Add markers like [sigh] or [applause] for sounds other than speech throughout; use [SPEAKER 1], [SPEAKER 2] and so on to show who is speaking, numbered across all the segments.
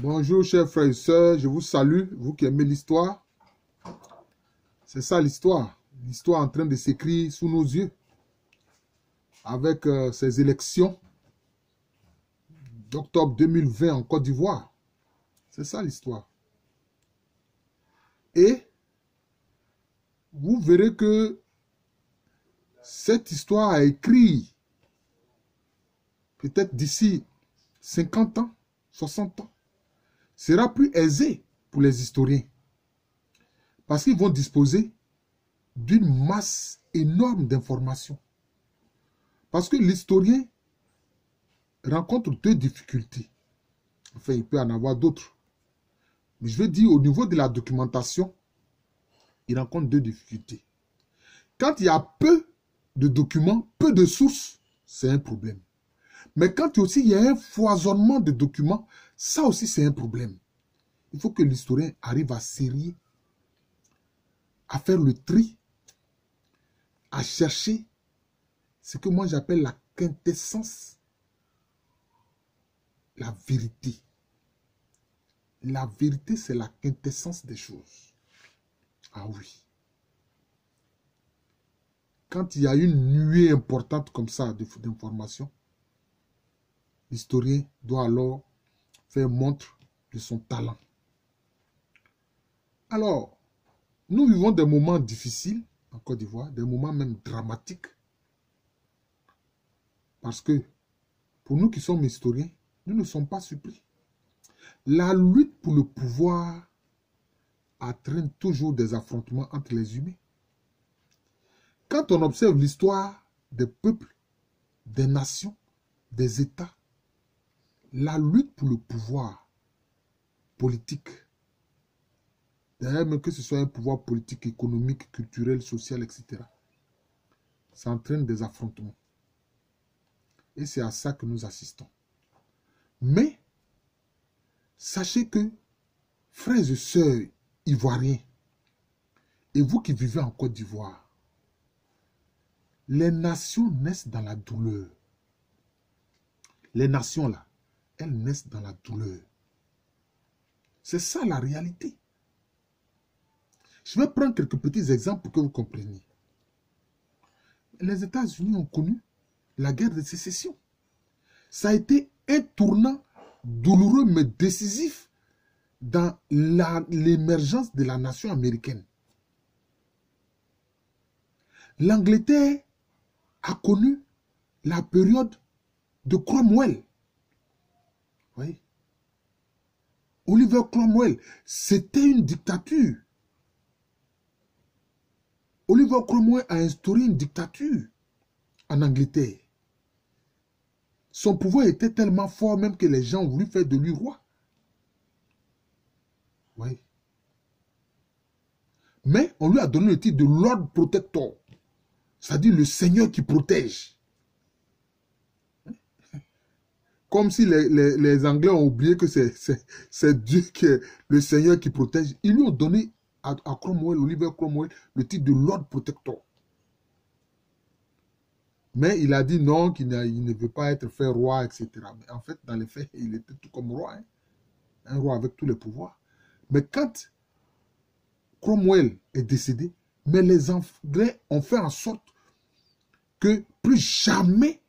[SPEAKER 1] Bonjour, chers frères et sœurs, je vous salue, vous qui aimez l'histoire. C'est ça l'histoire. L'histoire en train de s'écrire sous nos yeux. Avec euh, ces élections d'octobre 2020 en Côte d'Ivoire. C'est ça l'histoire. Et vous verrez que cette histoire a écrit peut-être d'ici 50 ans, 60 ans, sera plus aisé pour les historiens. Parce qu'ils vont disposer d'une masse énorme d'informations. Parce que l'historien rencontre deux difficultés. Enfin, il peut en avoir d'autres. Mais je veux dire, au niveau de la documentation, il rencontre deux difficultés. Quand il y a peu de documents, peu de sources, c'est un problème. Mais quand aussi il y a un foisonnement de documents, ça aussi c'est un problème. Il faut que l'historien arrive à serrer, à faire le tri, à chercher ce que moi j'appelle la quintessence, la vérité. La vérité, c'est la quintessence des choses. Ah oui. Quand il y a une nuée importante comme ça d'informations, l'historien doit alors faire montre de son talent. Alors, nous vivons des moments difficiles en Côte d'Ivoire, des moments même dramatiques. Parce que, pour nous qui sommes historiens, nous ne sommes pas surpris. La lutte pour le pouvoir entraîne toujours des affrontements entre les humains. Quand on observe l'histoire des peuples, des nations, des États, la lutte pour le pouvoir politique, d'ailleurs que ce soit un pouvoir politique, économique, culturel, social, etc., ça entraîne des affrontements. Et c'est à ça que nous assistons. Mais, sachez que, frères et sœurs ivoiriens, et vous qui vivez en Côte d'Ivoire, les nations naissent dans la douleur. Les nations là, elles naissent dans la douleur. C'est ça la réalité. Je vais prendre quelques petits exemples pour que vous compreniez. Les États-Unis ont connu la guerre de sécession. Ça a été un tournant douloureux mais décisif dans l'émergence de la nation américaine. L'Angleterre a connu la période de Cromwell. Oui. Oliver Cromwell, c'était une dictature. Oliver Cromwell a instauré une dictature en Angleterre. Son pouvoir était tellement fort même que les gens ont voulu faire de lui roi. Oui. Mais on lui a donné le titre de Lord Protector, c'est-à-dire le Seigneur qui protège. Comme si les, Anglais ont oublié que c'est Dieu qui est le Seigneur qui protège. Ils lui ont donné à, Cromwell, Oliver Cromwell, le titre de Lord Protector. Mais il a dit non, qu'il ne veut pas être fait roi, etc. Mais en fait, dans les faits, il était tout comme roi. Hein. Un roi avec tous les pouvoirs. Mais quand Cromwell est décédé, mais les Anglais ont fait en sorte que plus jamais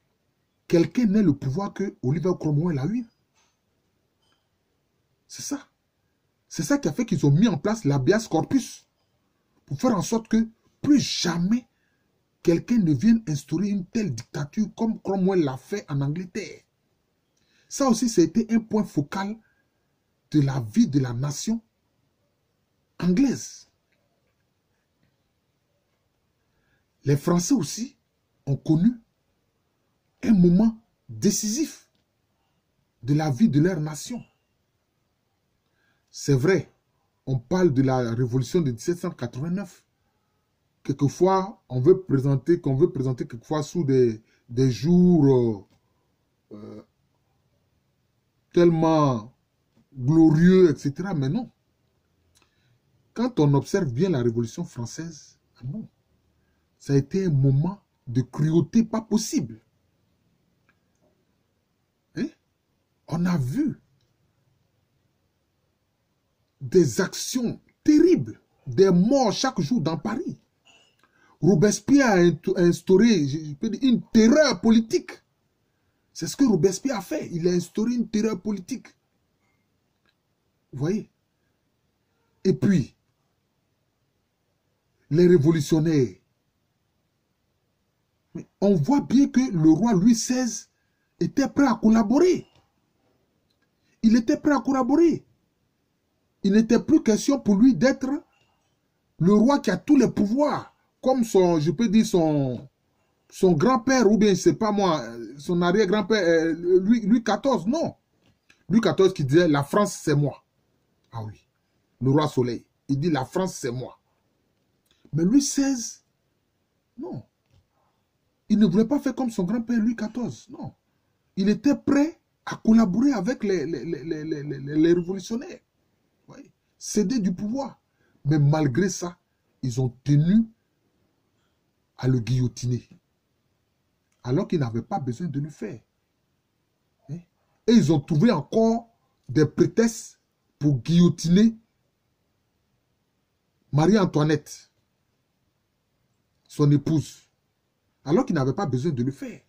[SPEAKER 1] quelqu'un n'ait le pouvoir que Oliver Cromwell a eu. C'est ça. C'est ça qui a fait qu'ils ont mis en place l'habeas corpus. Pour faire en sorte que plus jamais quelqu'un ne vienne instaurer une telle dictature comme Cromwell l'a fait en Angleterre. Ça aussi, c'était un point focal de la vie de la nation anglaise. Les Français aussi ont connu un moment décisif de la vie de leur nation. C'est vrai, on parle de la révolution de 1789 quelquefois, on veut présenter, qu'on veut présenter quelquefois sous des, jours euh, euh, tellement glorieux, etc. Mais non. Quand on observe bien la Révolution française, ah non. Ça a été un moment de cruauté pas possible. Hein? On a vu des actions terribles, des morts chaque jour dans Paris. Robespierre a instauré une terreur politique. C'est ce que Robespierre a fait. Il a instauré une terreur politique. Vous voyez? Et puis, les révolutionnaires, on voit bien que le roi Louis XVI était prêt à collaborer. Il était prêt à collaborer. Il n'était plus question pour lui d'être le roi qui a tous les pouvoirs, comme son, je peux dire, son, grand-père, ou bien, je sais pas moi, son arrière-grand-père, euh, Louis XIV, non. Louis XIV qui disait, la France, c'est moi. Ah oui, le roi soleil. Il dit, la France, c'est moi. Mais Louis XVI, non. Il ne voulait pas faire comme son grand-père Louis XIV, non. Il était prêt à collaborer avec les, révolutionnaires. Céder du pouvoir. Mais malgré ça, ils ont tenu à le guillotiner. Alors qu'ils n'avaient pas besoin de le faire. Et ils ont trouvé encore des prétextes pour guillotiner Marie-Antoinette, son épouse alors qu'il n'avait pas besoin de le faire.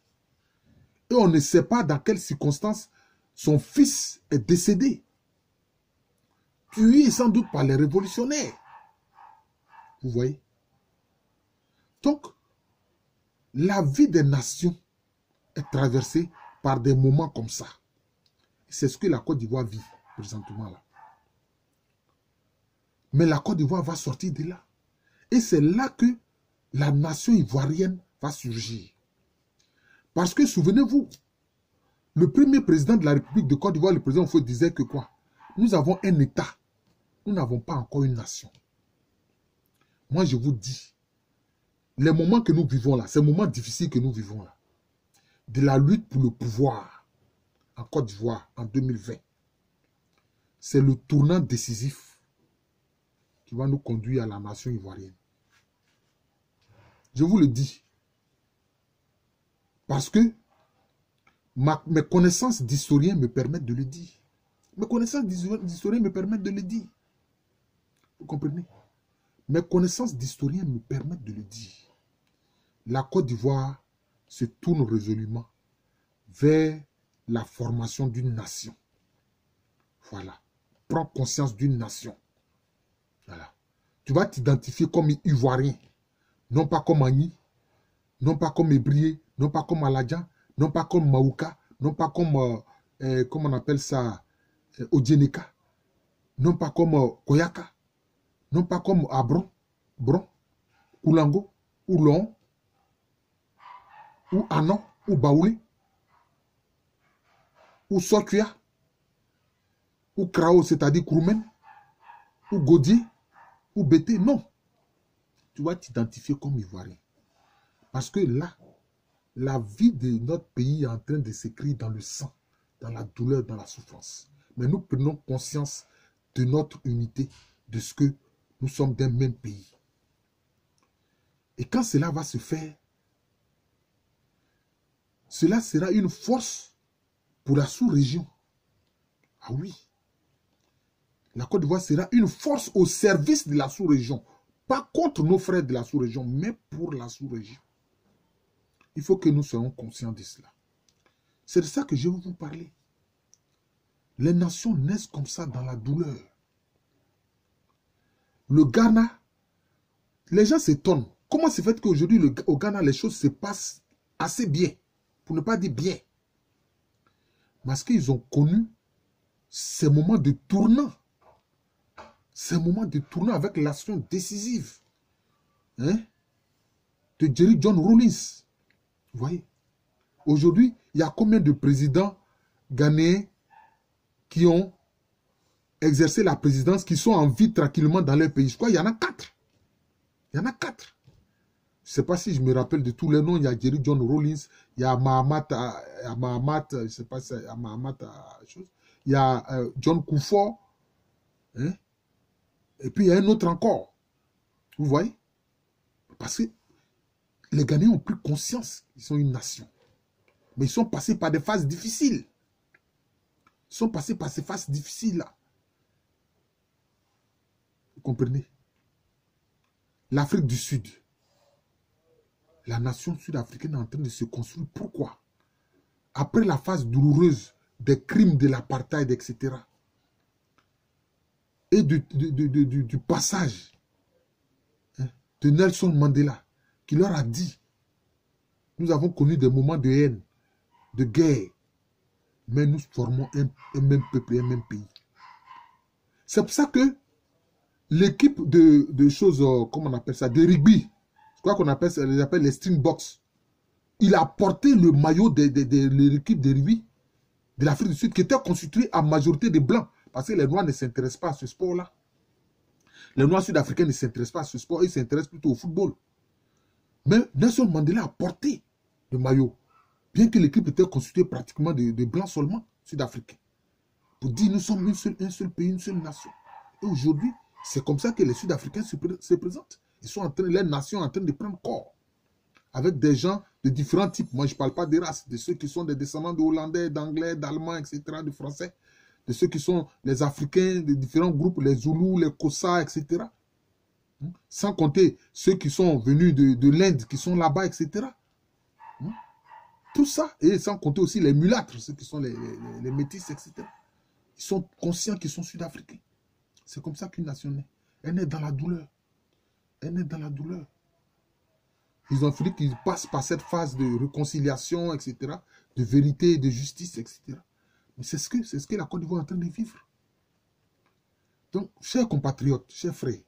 [SPEAKER 1] Et on ne sait pas dans quelles circonstances son fils est décédé. Tué sans doute par les révolutionnaires. Vous voyez? Donc, la vie des nations est traversée par des moments comme ça. C'est ce que la Côte d'Ivoire vit présentement là. Mais la Côte d'Ivoire va sortir de là. Et c'est là que la nation ivoirienne va surgir. Parce que souvenez-vous, le premier président de la République de Côte d'Ivoire, le président Fou, disait que quoi? Nous avons un État. Nous n'avons pas encore une nation. Moi, je vous dis, les moments que nous vivons là, ces moments difficiles que nous vivons là, de la lutte pour le pouvoir en Côte d'Ivoire en 2020, c'est le tournant décisif qui va nous conduire à la nation ivoirienne. Je vous le dis, parce que mes connaissances d'historien me permettent de le dire. Mes connaissances d'historien me permettent de le dire. Vous comprenez? Mes connaissances d'historien me permettent de le dire. La Côte d'Ivoire se tourne résolument vers la formation d'une nation. Voilà. Prends conscience d'une nation. Voilà. Tu vas t'identifier comme ivoirien, non pas comme Agni, non pas comme Hébrier, non pas comme Aladja, non pas comme Maouka, non pas comme, euh, euh, comment on appelle ça, euh, non pas comme Koyaka, non pas comme Abron, Bron, Oulango, Oulon, ou Anon, ou Baoulé, ou Sokuya, ou Krao, c'est-à-dire Kroumen, ou Godier, ou Bété, non. Tu vas t'identifier comme Ivoirien. Parce que là, la vie de notre pays est en train de s'écrire dans le sang, dans la douleur, dans la souffrance. Mais nous prenons conscience de notre unité, de ce que nous sommes d'un même pays. Et quand cela va se faire, cela sera une force pour la sous-région. Ah oui. La Côte d'Ivoire sera une force au service de la sous-région. Pas contre nos frères de la sous-région, mais pour la sous-région. Il faut que nous soyons conscients de cela. C'est de ça que je veux vous parler. Les nations naissent comme ça dans la douleur. Le Ghana, les gens s'étonnent. Comment c'est fait qu'aujourd'hui au Ghana, les choses se passent assez bien, pour ne pas dire bien? Parce qu'ils ont connu ces moments de tournant. Ces moments de tournant avec l'action décisive hein, de Jerry John Rawlings. Vous voyez? Aujourd'hui, il y a combien de présidents ghanéens qui ont exercé la présidence, qui sont en vie tranquillement dans leur pays? Je crois qu'il y en a quatre. Il y en a quatre. Je ne sais pas si je me rappelle de tous les noms. Il y a Jerry John Rollins, il y a Mahamat, euh, je ne sais pas si c'est Mahamat, euh, il y a euh, John Kufuor, hein? et puis il y a un autre encore. Vous voyez? Parce que les Ghanéens ont pris conscience qu'ils sont une nation. Mais ils sont passés par des phases difficiles. Ils sont passés par ces phases difficiles-là. comprenez? L'Afrique du Sud, la nation sud-africaine est en train de se construire. Pourquoi? Après la phase douloureuse des crimes de l'apartheid, etc. Et du, du, passage hein, de Nelson Mandela, qui leur a dit, nous avons connu des moments de haine, de guerre, mais nous formons un, même peuple un même pays. C'est pour ça que l'équipe de, choses, euh, comment on appelle ça, de rugby, je crois qu'on appelle ça, les appelle les box. Il a porté le maillot de, l'équipe de rugby de l'Afrique du Sud qui était constituée à majorité de blancs. Parce que les Noirs ne s'intéressent pas à ce sport-là. Les Noirs sud-africains ne s'intéressent pas à ce sport, ils s'intéressent plutôt au football. Mais Nelson Mandela a porté le maillot, bien que l'équipe était constituée pratiquement de, blancs seulement, sud-africains. Pour dire nous sommes seul, un seul pays, une seule nation. Et aujourd'hui, c'est comme ça que les Sud-Africains se, présentent. Ils sont en train, les nations en train de prendre corps. Avec des gens de différents types. Moi, je ne parle pas des races, de ceux qui sont des descendants de Hollandais, d'Anglais, d'Allemands, etc., de Français. De ceux qui sont les Africains, de différents groupes, les Zoulous, les Kossa, etc. Sans compter ceux qui sont venus de, l'Inde, qui sont là-bas, etc. Hmm? Tout ça, et sans compter aussi les mulâtres, ceux qui sont les, les etc. Ils sont conscients qu'ils sont sud-africains. C'est comme ça qu'une nation naît. Elle naît dans la douleur. Elle naît dans la douleur. Ils ont fallu qu'ils passent par cette phase de réconciliation, etc., de vérité, de justice, etc. Mais c'est ce que, c'est ce que la Côte d'Ivoire est en train de vivre. Donc, chers compatriotes, chers frères,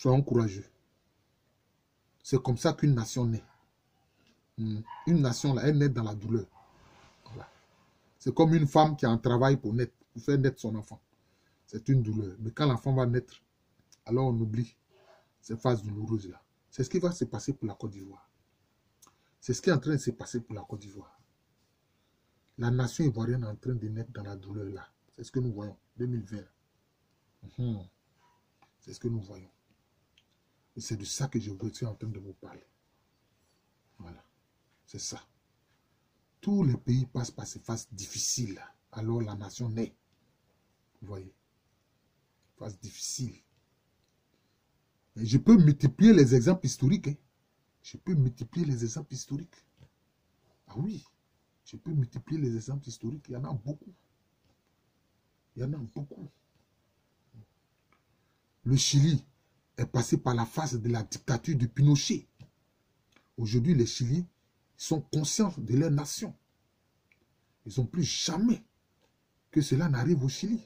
[SPEAKER 1] soyons courageux. C'est comme ça qu'une nation naît. Hmm. Une nation, là, elle naît dans la douleur. C'est comme une femme qui a un travail pour naître pour faire naître son enfant. C'est une douleur. Mais quand l'enfant va naître, alors on oublie ces phases douloureuses-là. C'est ce qui va se passer pour la Côte d'Ivoire. C'est ce qui est en train de se passer pour la Côte d'Ivoire. La nation ivoirienne est en train de naître dans la douleur-là. C'est ce que nous voyons. 2020. Mhm. C'est ce que nous voyons. Et c'est de ça que je suis en train de vous parler. Voilà. C'est ça. Tous les pays passent par ces phases difficiles. Alors la nation naît. Vous voyez Phase difficile. je peux multiplier les exemples historiques. Hein. Je peux multiplier les exemples historiques. Ah oui, je peux multiplier les exemples historiques. Il y en a beaucoup. Il y en a beaucoup. Le Chili est passé par la phase de la dictature de Pinochet. Aujourd'hui, les Chiliens sont conscients de leur nation. Ils n'ont plus jamais que cela n'arrive au Chili.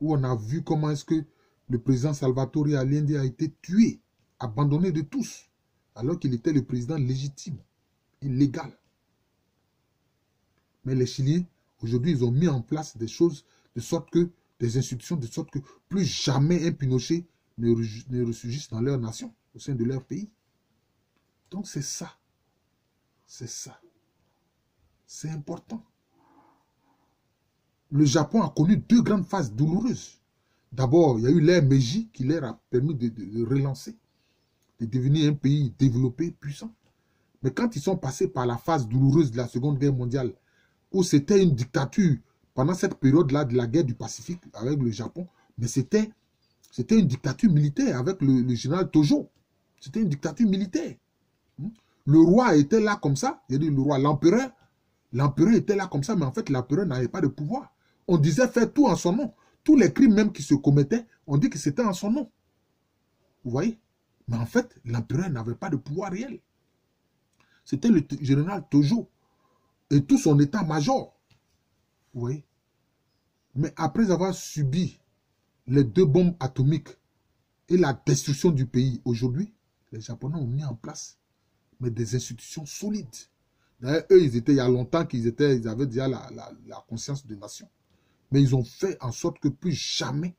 [SPEAKER 1] Où on a vu comment est-ce que le président Salvatore Allende a été tué, abandonné de tous, alors qu'il était le président légitime, illégal. Mais les Chiliens, aujourd'hui, ils ont mis en place des choses de sorte que, des institutions, de sorte que plus jamais un Pinochet ne, ressurgisse dans leur nation, au sein de leur pays. Donc c'est ça. C'est ça. C'est important le Japon a connu deux grandes phases douloureuses. D'abord, il y a eu l'ère Meiji qui leur a permis de, relancer, de devenir un pays développé, puissant. Mais quand ils sont passés par la phase douloureuse de la Seconde Guerre mondiale, où c'était une dictature pendant cette période-là de la guerre du Pacifique avec le Japon, mais c'était c'était une dictature militaire avec le, général Tojo. C'était une dictature militaire. Le roi était là comme ça, il dit le roi, l'empereur, l'empereur était là comme ça, mais en fait l'empereur n'avait pas de pouvoir. On disait faire tout en son nom. Tous les crimes même qui se commettaient, on dit que c'était en son nom. Vous voyez? Mais en fait, l'empereur n'avait pas de pouvoir réel. C'était le général Tojo et tout son état-major. Vous voyez? Mais après avoir subi les deux bombes atomiques et la destruction du pays, aujourd'hui, les Japonais ont mis en place des institutions solides. D'ailleurs, eux, ils étaient, il y a longtemps qu'ils étaient, ils avaient déjà la, conscience de nation. Mais ils ont fait en sorte que plus jamais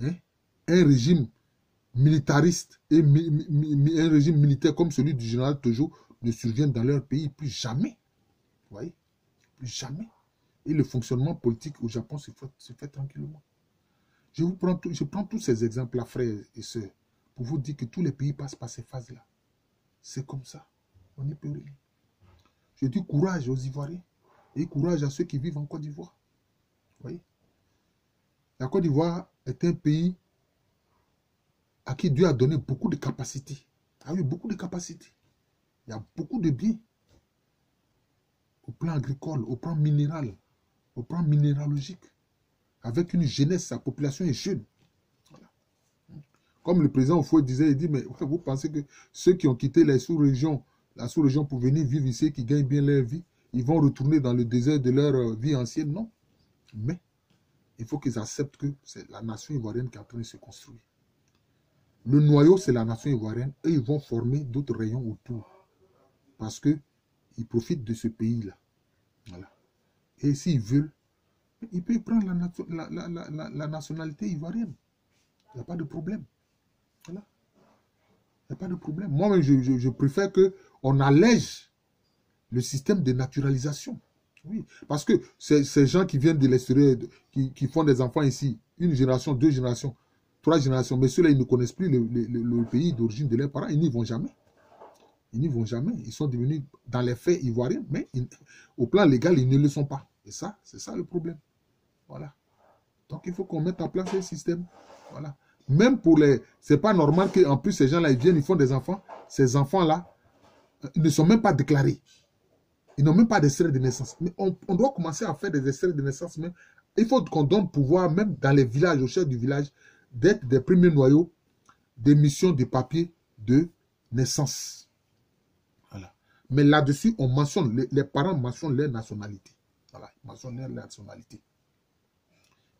[SPEAKER 1] hein, un régime militariste et un régime militaire comme celui du général Tojo ne survienne dans leur pays. Plus jamais. Vous voyez? Plus jamais. Et le fonctionnement politique au Japon se fait, tranquillement. Je, vous prends je prends tous ces exemples-là, frères et sœurs, pour vous dire que tous les pays passent par ces phases-là. C'est comme ça. On n'y peut rien. Je dis courage aux Ivoiriens et courage à ceux qui vivent en Côte d'Ivoire. voyez? La Côte d'Ivoire est un pays à qui Dieu a donné beaucoup de capacités. A eu beaucoup de capacités. Il y a beaucoup de biens. Au plan agricole, au plan minéral, au plan minéralogique. Avec une jeunesse, sa population est jeune. Comme le président Oufoué disait, il dit, mais vous pensez que ceux qui ont quitté les sous-régions, la sous-région pour venir vivre ici, qui gagnent bien leur vie, ils vont retourner dans le désert de leur euh, vie ancienne? Non. Mais il faut qu'ils acceptent que c'est la nation ivoirienne qui est en train de se construire. Le noyau, c'est la nation ivoirienne et ils vont former d'autres rayons autour. Parce qu'ils profitent de ce pays-là. Voilà. Et s'ils veulent, ils peuvent prendre la, nationalité ivoirienne. Il n'y a pas de problème. Voilà. Il n'y a pas de problème. Moi, je, préfère qu'on allège le système de naturalisation. Oui, parce que ces gens qui viennent de l'extérieur, qui, font des enfants ici, une génération, deux générations, trois générations, mais ceux-là, ils ne connaissent plus le, pays d'origine de leurs parents, ils n'y vont jamais. Ils n'y vont jamais. Ils sont devenus, dans les faits, ivoiriens, mais au plan légal, ils ne le sont pas. Et ça, c'est ça le problème. Voilà. Donc, il faut qu'on mette en place un système. Voilà. Même pour les... C'est pas normal qu'en plus, ces gens-là, ils viennent, ils font des enfants. Ces enfants-là, ils ne sont même pas déclarés. Ils n'ont même pas d'extrait de naissance. Mais on, doit commencer à faire des extraits de naissance. Mais il faut qu'on donne pouvoir, même dans les villages, au chef du village, d'être des premiers noyaux d'émission de papier de naissance. Voilà. Mais là-dessus, on mentionne, les, parents mentionnent leur nationalité. Voilà, ils mentionnent leur nationalité.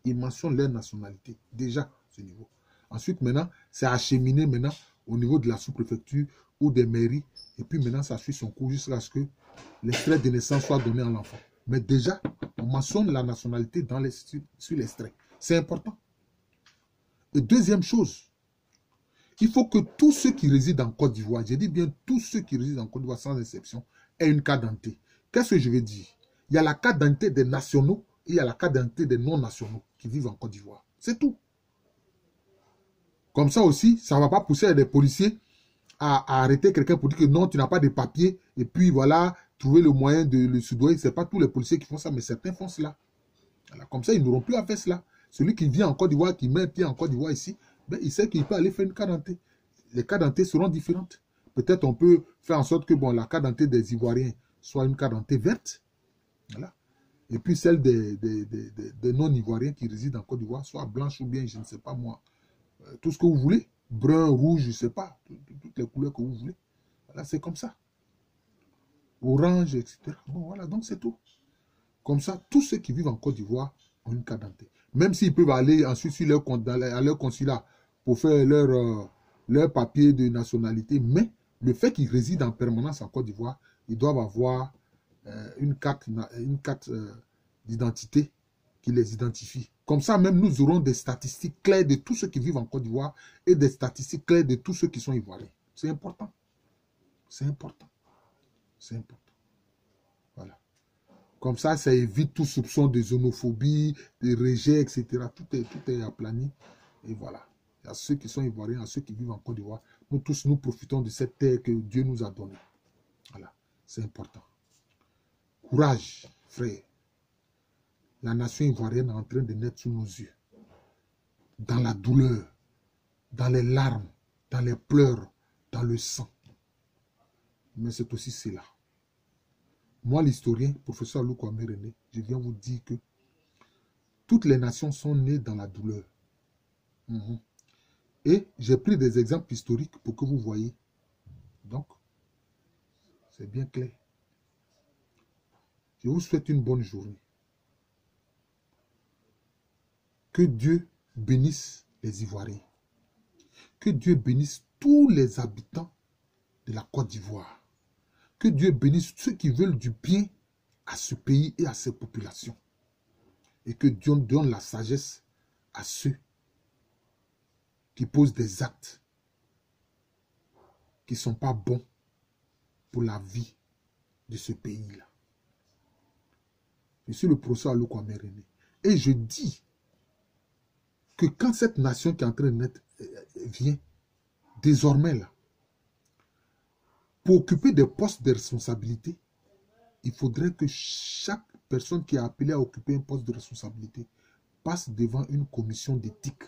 [SPEAKER 1] Ils mentionnent leur nationalité, déjà, ce niveau. Ensuite, maintenant, c'est acheminé maintenant au niveau de la sous-préfecture ou des mairies. Et puis maintenant, ça suit son cours jusqu'à ce que l'extrait de naissance soit donné à l'enfant. Mais déjà, on mentionne la nationalité dans les, sur l'extrait. C'est important. Et deuxième chose, il faut que tous ceux qui résident en Côte d'Ivoire, j'ai dit bien tous ceux qui résident en Côte d'Ivoire sans exception, aient une carte d'identité. Qu'est-ce que je veux dire? Il y a la carte d'identité des nationaux et il y a la carte d'identité des non-nationaux qui vivent en Côte d'Ivoire. C'est tout. Comme ça aussi, ça ne va pas pousser les policiers à, arrêter quelqu'un pour dire que non, tu n'as pas de papier, et puis voilà, trouver le moyen de le soudoyer. Ce n'est pas tous les policiers qui font ça, mais certains font cela. comme ça, ils n'auront plus à faire cela. Celui qui vient en Côte d'Ivoire, qui met un pied en Côte d'Ivoire ici, ben, il sait qu'il peut aller faire une carte Les cartes seront différentes. Peut-être on peut faire en sorte que bon, la carte des Ivoiriens soit une carte verte. Voilà. Et puis celle des, non-Ivoiriens qui résident en Côte d'Ivoire soit blanche ou bien, je ne sais pas moi, euh, tout ce que vous voulez. Brun, rouge, je ne sais pas. Toutes les couleurs que vous voulez. Voilà, c'est comme ça. Orange, etc. Bon, voilà, donc c'est tout. Comme ça, tous ceux qui vivent en Côte d'Ivoire ont une carte même s'ils peuvent aller ensuite sur leur, à leur consulat pour faire leur, euh, leur papier de nationalité, mais le fait qu'ils résident en permanence en Côte d'Ivoire, ils doivent avoir une carte, une carte euh, d'identité qui les identifie. Comme ça, même nous aurons des statistiques claires de tous ceux qui vivent en Côte d'Ivoire et des statistiques claires de tous ceux qui sont ivoiriens. C'est important. C'est important. C'est important. Comme ça, ça évite tout soupçon de xénophobie, de rejet, etc. Tout est, tout est aplani. Et voilà. Il y a ceux qui sont ivoiriens, a ceux qui vivent en Côte d'Ivoire. Nous tous, nous profitons de cette terre que Dieu nous a donnée. Voilà. C'est important. Courage, frère. La nation ivoirienne est en train de naître sous nos yeux. Dans la douleur, dans les larmes, dans les pleurs, dans le sang. Mais c'est aussi cela moi, l'historien, professeur Louko René, je viens vous dire que toutes les nations sont nées dans la douleur. Mhm. Et j'ai pris des exemples historiques pour que vous voyez. Donc, c'est bien clair. Je vous souhaite une bonne journée. Que Dieu bénisse les Ivoiriens. Que Dieu bénisse tous les habitants de la Côte d'Ivoire. Que Dieu bénisse ceux qui veulent du bien à ce pays et à ses populations. Et que Dieu donne la sagesse à ceux qui posent des actes qui ne sont pas bons pour la vie de ce pays-là. Je suis le professeur Aloko René. Et je dis que quand cette nation qui est en train de naître euh, vient, désormais là, pour occuper des postes de responsabilité, il faudrait que chaque personne qui a appelé à occuper un poste de responsabilité passe devant une commission d'éthique.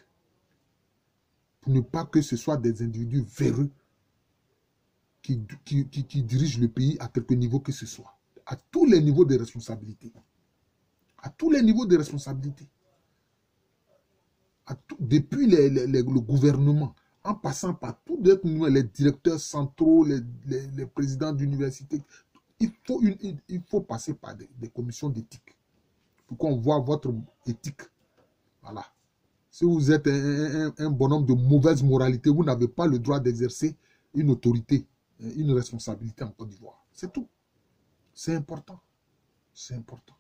[SPEAKER 1] Pour ne pas que ce soit des individus véreux qui, qui, dirigent le pays à quelque niveau que ce soit. À tous les niveaux de responsabilité. À tous les niveaux de responsabilité. depuis le gouvernement, en passant par tous les directeurs centraux, les, présidents d'université, il faut, il faut passer par des, commissions d'éthique pour qu'on voit votre éthique. Voilà. Si vous êtes un, bonhomme de mauvaise moralité, vous n'avez pas le droit d'exercer une autorité, une responsabilité en Côte d'Ivoire. C'est tout. C'est important. C'est important.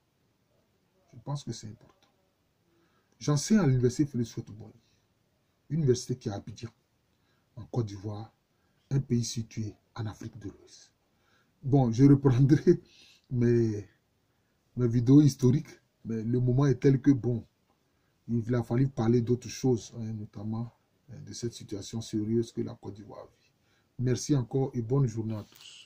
[SPEAKER 1] Je pense que c'est important. J'enseigne à l'université Félix Houphouët université qui est à Abidjan en Côte d'Ivoire, un pays situé en Afrique de l'Ouest. Bon, je reprendrai [laughs] mes, mes vidéos historiques, mais le moment est tel que, bon, il a fallu parler d'autres choses, hein, notamment euh, de cette situation sérieuse que la Côte d'Ivoire vit. Merci encore et bonne journée à tous.